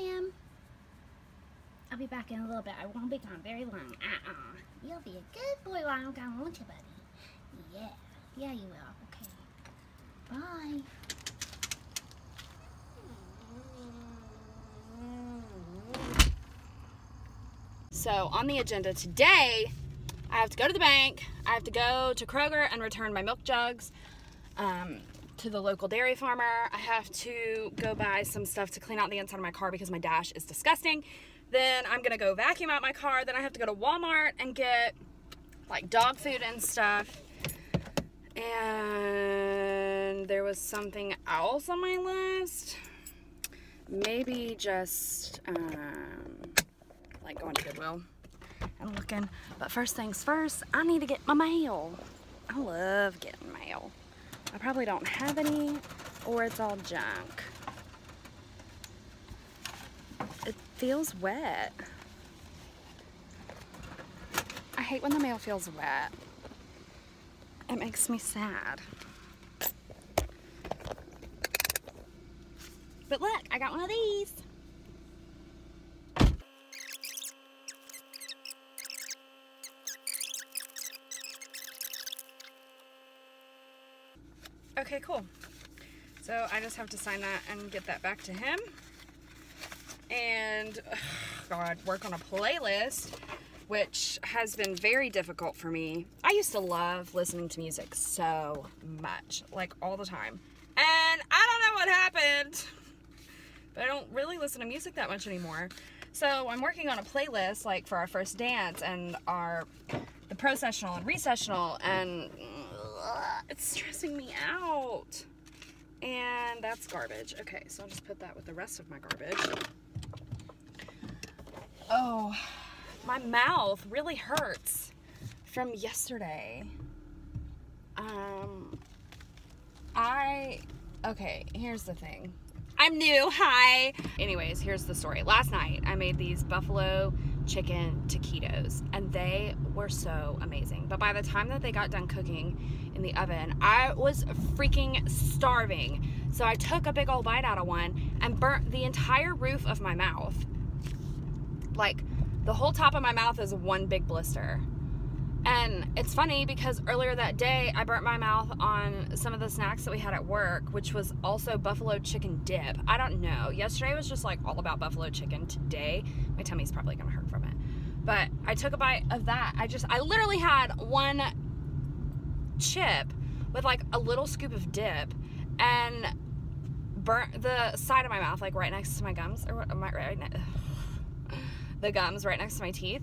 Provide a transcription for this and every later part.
Tim? I'll be back in a little bit. I won't be gone very long. Uh-uh. You'll be a good boy while I'm gone, won't you, buddy? Yeah. Yeah, you will. Okay. Bye. So on the agenda today, I have to go to the bank. I have to go to Kroger and return my milk jugs um, to the local dairy farmer. I have to go buy some stuff to clean out the inside of my car because my dash is disgusting. Then I'm gonna go vacuum out my car. Then I have to go to Walmart and get like dog food and stuff. And there was something else on my list. Maybe just um, like going to Goodwill and looking. But first things first, I need to get my mail. I love getting mail. I probably don't have any or it's all junk. It feels wet. I hate when the mail feels wet. It makes me sad. But look, I got one of these. Okay, cool. So I just have to sign that and get that back to him. And, God, work on a playlist, which has been very difficult for me. I used to love listening to music so much, like all the time. And I don't know what happened, but I don't really listen to music that much anymore. So I'm working on a playlist, like for our first dance and our the processional and recessional, and it's stressing me out. And that's garbage. Okay, so I'll just put that with the rest of my garbage. Oh, my mouth really hurts from yesterday. Um, I, okay, here's the thing. I'm new, hi. Anyways, here's the story. Last night, I made these buffalo chicken taquitos, and they were so amazing. But by the time that they got done cooking in the oven, I was freaking starving. So I took a big old bite out of one and burnt the entire roof of my mouth. Like, the whole top of my mouth is one big blister. And it's funny because earlier that day I burnt my mouth on some of the snacks that we had at work, which was also buffalo chicken dip. I don't know. Yesterday was just like all about buffalo chicken. Today, my tummy's probably gonna hurt from. But I took a bite of that. I just, I literally had one chip with like a little scoop of dip and burnt the side of my mouth, like right next to my gums, or my, right, ne- the gums right next to my teeth.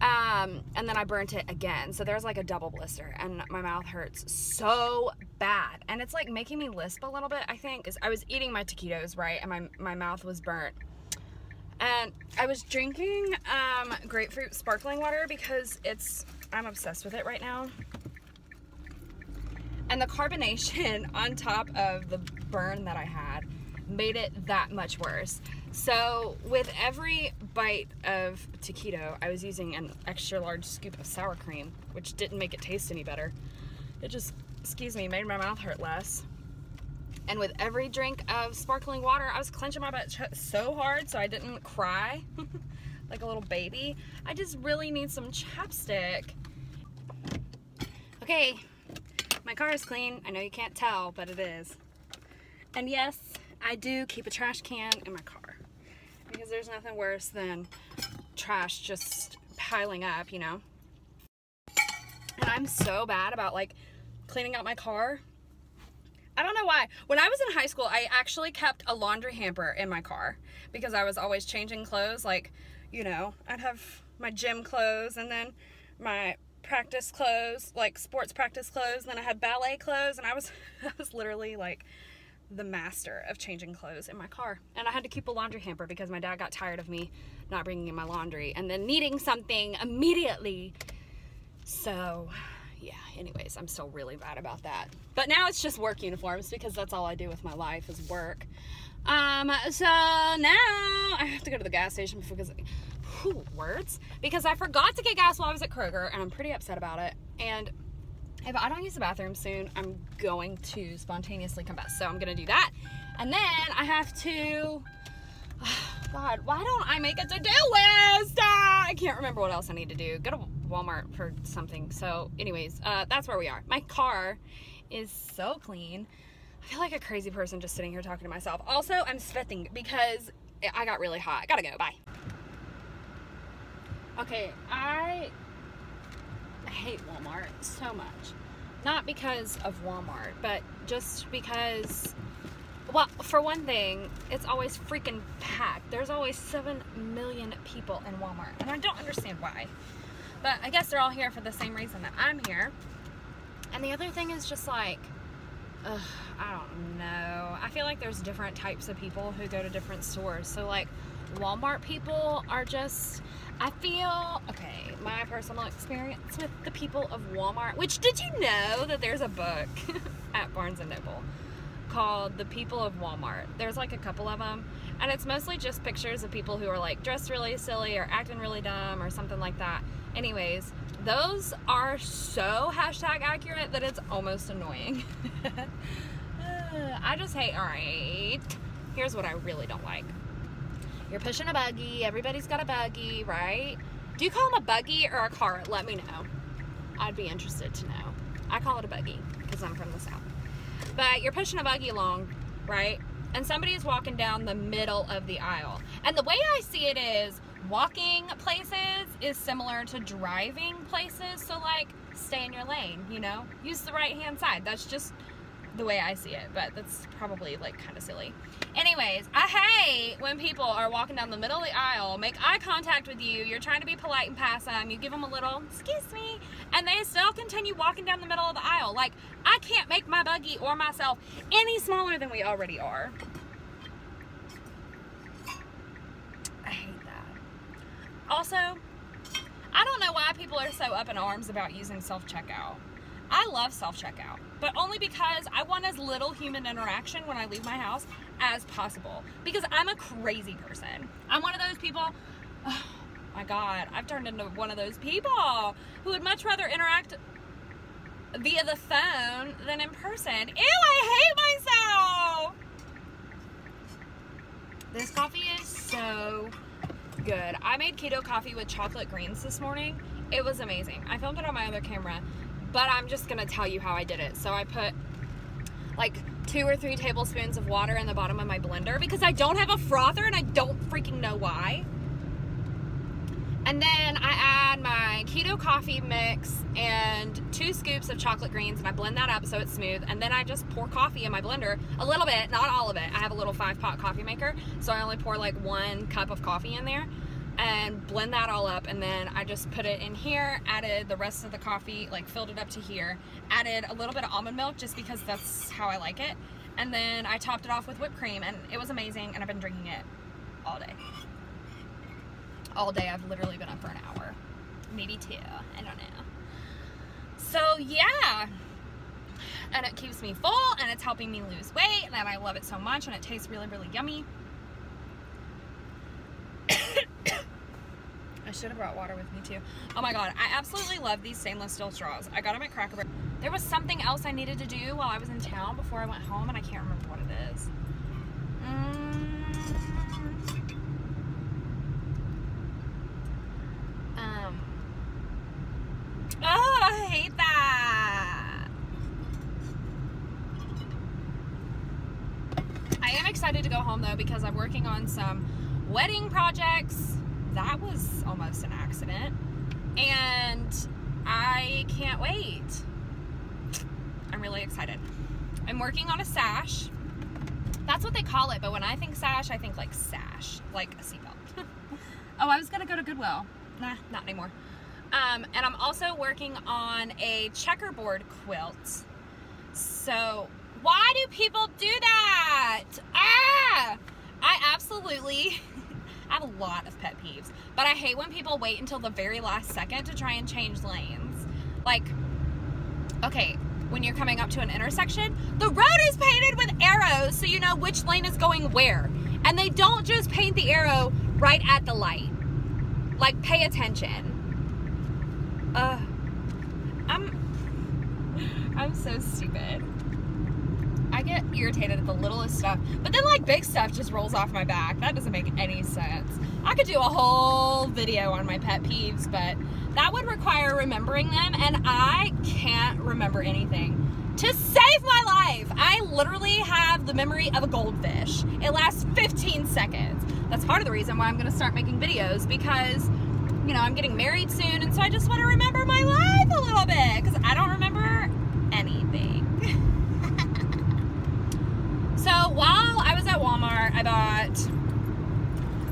Um, and then I burnt it again. So there's like a double blister and my mouth hurts so bad. And it's like making me lisp a little bit, I think, because I was eating my taquitos, right? And my, my mouth was burnt. And I was drinking um, grapefruit sparkling water because it's, I'm obsessed with it right now. And the carbonation on top of the burn that I had made it that much worse. So with every bite of taquito, I was using an extra large scoop of sour cream, which didn't make it taste any better. It just, excuse me, made my mouth hurt less. And with every drink of sparkling water, I was clenching my butt so hard so I didn't cry like a little baby. I just really need some chapstick. Okay, my car is clean. I know you can't tell, but it is. And yes, I do keep a trash can in my car because there's nothing worse than trash just piling up, you know? And I'm so bad about like cleaning out my car. I don't know why. When I was in high school, I actually kept a laundry hamper in my car because I was always changing clothes. Like, you know, I'd have my gym clothes and then my practice clothes, like sports practice clothes. And then I had ballet clothes and I was, I was literally like the master of changing clothes in my car. And I had to keep a laundry hamper because my dad got tired of me not bringing in my laundry and then needing something immediately. So, yeah, anyways, I'm still really bad about that. But now it's just work uniforms because that's all I do with my life is work. Um, so now I have to go to the gas station because, whew, words, because I forgot to get gas while I was at Kroger and I'm pretty upset about it. And if I don't use the bathroom soon, I'm going to spontaneously combust. So I'm gonna do that. And then I have to God, why don't I make a to-do list? Ah, I can't remember what else I need to do. Go to Walmart for something. So, anyways, uh, that's where we are. My car is so clean. I feel like a crazy person just sitting here talking to myself. Also, I'm sweating because I got really hot. I gotta go. Bye. Okay, I hate Walmart so much. Not because of Walmart, but just because well, for one thing, it's always freaking packed. There's always 7 million people in Walmart, and I don't understand why. But I guess they're all here for the same reason that I'm here. And the other thing is just like, ugh, I don't know. I feel like there's different types of people who go to different stores. So, like, Walmart people are just, I feel, okay, my personal experience with the people of Walmart, which did you know that there's a book at Barnes & Noble called The People of Walmart. There's like a couple of them, and it's mostly just pictures of people who are like dressed really silly or acting really dumb or something like that. Anyways, those are so hashtag accurate that it's almost annoying. I just hate, alright, here's what I really don't like. You're pushing a buggy, everybody's got a buggy, right? Do you call them a buggy or a cart? Let me know. I'd be interested to know. I call it a buggy because I'm from the South. But you're pushing a buggy along, right? And somebody is walking down the middle of the aisle. And the way I see it is walking places is similar to driving places. So like stay in your lane, you know? Use the right hand side. That's just the way I see it, but that's probably like kind of silly. Anyways, I hate when people are walking down the middle of the aisle, make eye contact with you, you're trying to be polite and pass them, you give them a little, excuse me, and they still continue walking down the middle of the aisle. Like, I can't make my buggy or myself any smaller than we already are. I hate that. Also, I don't know why people are so up in arms about using self-checkout. I love self-checkout, but only because I want as little human interaction when I leave my house as possible. Because I'm a crazy person. I'm one of those people, oh my God, I've turned into one of those people who would much rather interact via the phone than in person. Ew, I hate myself! This coffee is so good. I made keto coffee with chocolate greens this morning. It was amazing. I filmed it on my other camera but I'm just gonna tell you how I did it. So I put like two or three tablespoons of water in the bottom of my blender because I don't have a frother and I don't freaking know why. And then I add my keto coffee mix and two scoops of chocolate greens and I blend that up so it's smooth. And then I just pour coffee in my blender, a little bit, not all of it. I have a little five pot coffee maker, so I only pour like one cup of coffee in there and blend that all up and then I just put it in here added the rest of the coffee like filled it up to here added a little bit of almond milk just because that's how I like it and then I topped it off with whipped cream and it was amazing and I've been drinking it all day. All day I've literally been up for an hour maybe two I don't know. So yeah. And it keeps me full and it's helping me lose weight and I love it so much and it tastes really really yummy should have brought water with me too. Oh my god, I absolutely love these stainless steel straws. I got them at Cracker Barrel. There was something else I needed to do while I was in town before I went home, and I can't remember what it is. Mm. Um. Oh, I hate that. I am excited to go home though because I'm working on some wedding projects that was almost an accident. And I can't wait. I'm really excited. I'm working on a sash. That's what they call it, but when I think sash, I think like sash, like a seatbelt. oh, I was gonna go to Goodwill. Nah, not anymore. Um, and I'm also working on a checkerboard quilt. So, why do people do that? Ah! I absolutely I have a lot of pet peeves, but I hate when people wait until the very last second to try and change lanes. Like, okay, when you're coming up to an intersection, the road is painted with arrows so you know which lane is going where. And they don't just paint the arrow right at the light. Like, pay attention. Uh, I'm, I'm so stupid. Get irritated at the littlest stuff, but then like big stuff just rolls off my back. That doesn't make any sense. I could do a whole video on my pet peeves, but that would require remembering them, and I can't remember anything. To save my life, I literally have the memory of a goldfish. It lasts 15 seconds. That's part of the reason why I'm gonna start making videos because, you know, I'm getting married soon, and so I just wanna remember my life a little bit because I don't remember anything. so while I was at Bought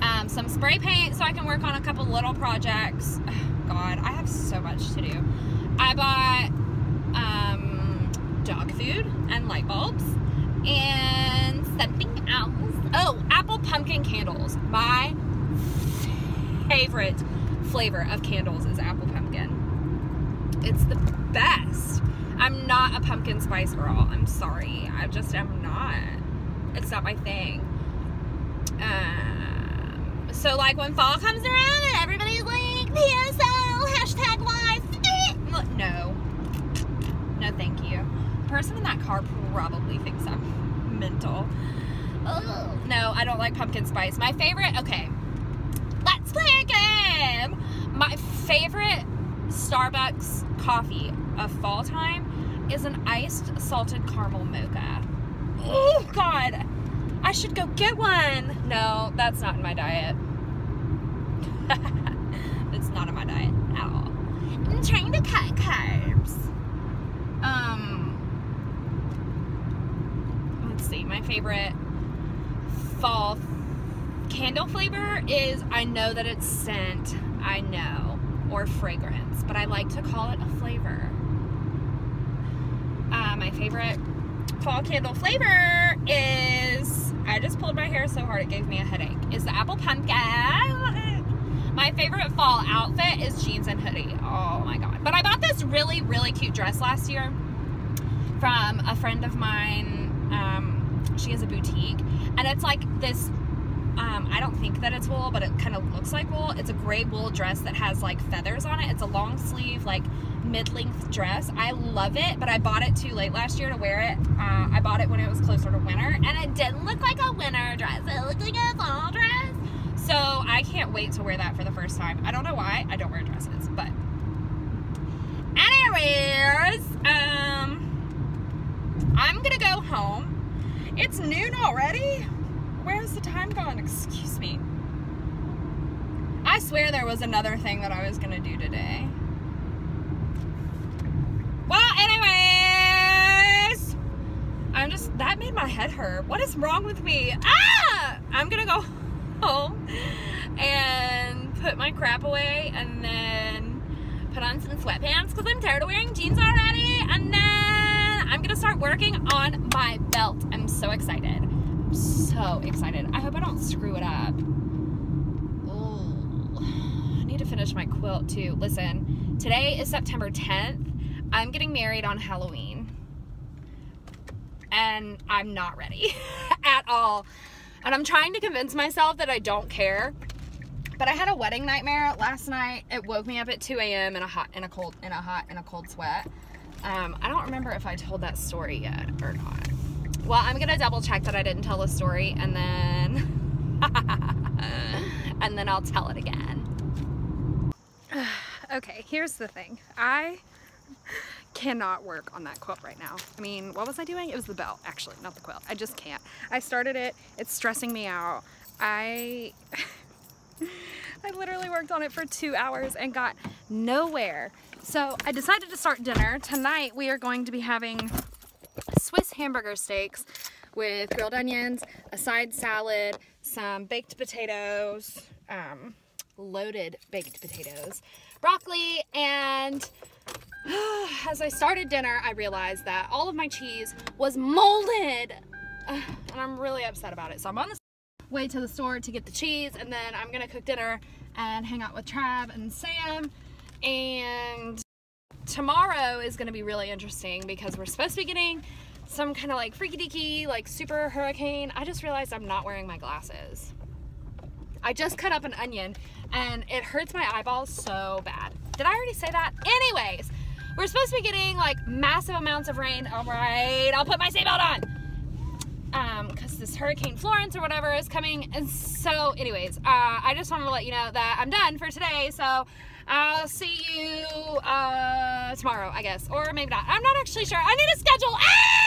um, some spray paint so I can work on a couple little projects. God, I have so much to do. I bought um, dog food and light bulbs and something else. Oh, apple pumpkin candles. My favorite flavor of candles is apple pumpkin. It's the best. I'm not a pumpkin spice girl. I'm sorry. I just am not. It's not my thing. Um, so like when fall comes around and everybody's like, PSL, hashtag life. No. No, thank you. The person in that car probably thinks I'm mental. Ugh. No, I don't like pumpkin spice. My favorite, okay. Let's play a game. My favorite Starbucks coffee of fall time is an iced salted caramel mocha. Oh, God. I should go get one. No, that's not in my diet. it's not in my diet at all. I'm trying to cut carbs. Um, let's see. My favorite fall candle flavor is I know that it's scent. I know or fragrance, but I like to call it a flavor. Uh, my favorite fall candle flavor is I just pulled my hair so hard it gave me a headache. Is the apple pumpkin. My favorite fall outfit is jeans and hoodie. Oh my god. But I bought this really, really cute dress last year from a friend of mine. Um, she has a boutique, and it's like this um, I don't think that it's wool, but it kind of looks like wool. It's a gray wool dress that has like feathers on it. It's a long sleeve, like mid-length dress. I love it, but I bought it too late last year to wear it. Uh, I bought it when it was closer to winter, and it didn't look like a winter dress. It looked like a fall dress. So I can't wait to wear that for the first time. I don't know why. I don't wear dresses, but anyways, um, I'm gonna go home. It's noon already. Where's the time gone? Excuse me. I swear there was another thing that I was gonna do today. Well, anyways, I'm just, that made my head hurt. What is wrong with me? Ah! I'm gonna go home and put my crap away and then put on some sweatpants because I'm tired of wearing jeans already. And then I'm gonna start working on my belt. I'm so excited so excited. I hope I don't screw it up. I need to finish my quilt too. Listen, today is September 10th. I'm getting married on Halloween. And I'm not ready at all. And I'm trying to convince myself that I don't care. But I had a wedding nightmare last night. It woke me up at 2 a.m. in a hot, in a cold, in a hot, in a cold sweat. Um, I don't remember if I told that story yet or not. Well, I'm gonna double check that I didn't tell the story and then and then I'll tell it again. okay, here's the thing. I cannot work on that quilt right now. I mean, what was I doing? It was the belt, actually, not the quilt. I just can't. I started it, it's stressing me out. I I literally worked on it for two hours and got nowhere. So I decided to start dinner. Tonight we are going to be having Swiss hamburger steaks with grilled onions, a side salad, some baked potatoes, um, loaded baked potatoes, broccoli, and as I started dinner, I realized that all of my cheese was molded. and I'm really upset about it. So I'm on the way to the store to get the cheese, and then I'm gonna cook dinner and hang out with Trav and Sam. And tomorrow is gonna be really interesting because we're supposed to be getting some kind of like freaky deaky, like super hurricane. I just realized I'm not wearing my glasses. I just cut up an onion and it hurts my eyeballs so bad. Did I already say that? Anyways, we're supposed to be getting like massive amounts of rain. All right, I'll put my seatbelt on. um because this hurricane florence or whatever is coming and so anyways uh i just wanted to let you know that i'm done for today so i'll see you uh tomorrow i guess. Or maybe not. I'm not actually sure. I need a schedule. Ah!